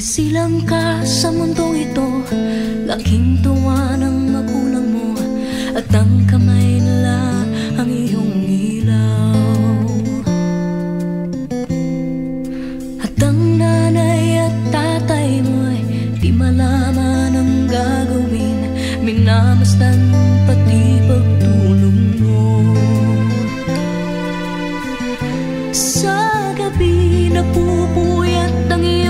Sisilang ka sa mundong ito Laking tuwa ng magulang mo At ang kamay nila ang iyong ilaw. At ang nanay at tatay mo Di malaman ang gagawin Minamasdan pati pagtulong mo. Sa gabi napupuyat ang iyong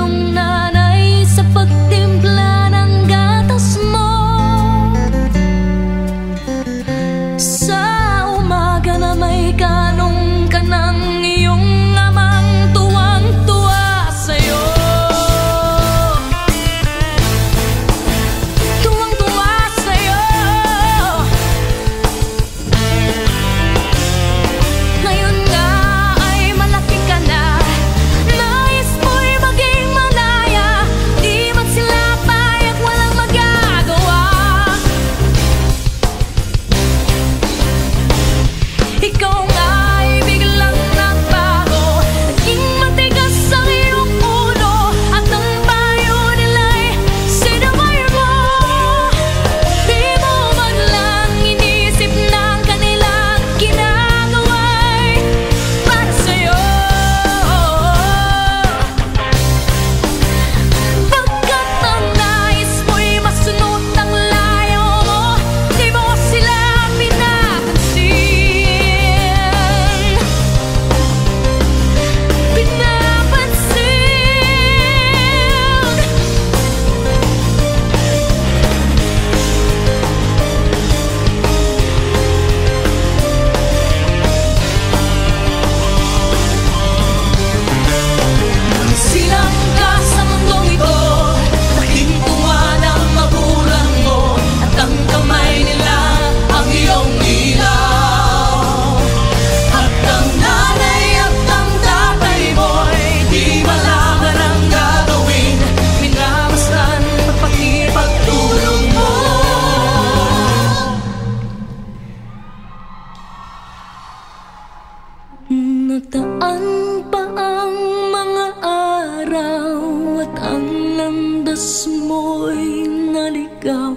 oras mo'y naligaw.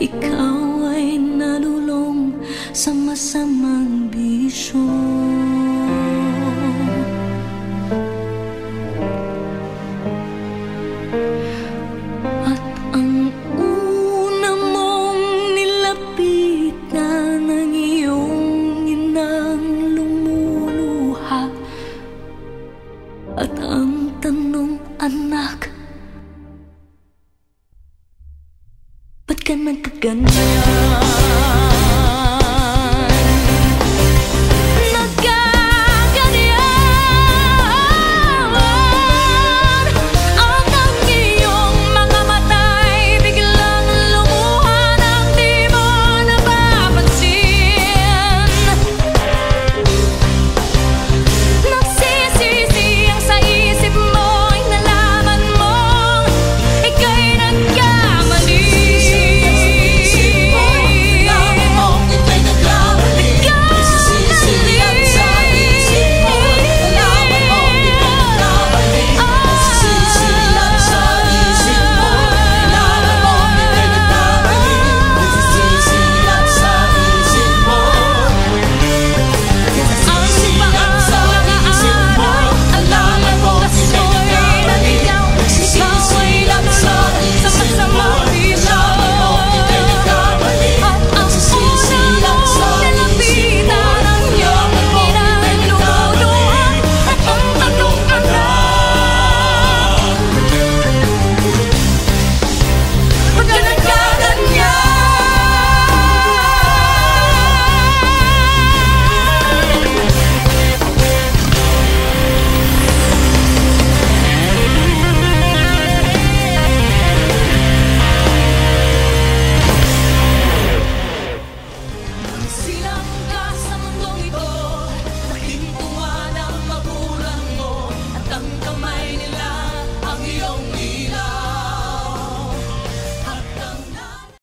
Ikaw 干那个干呀！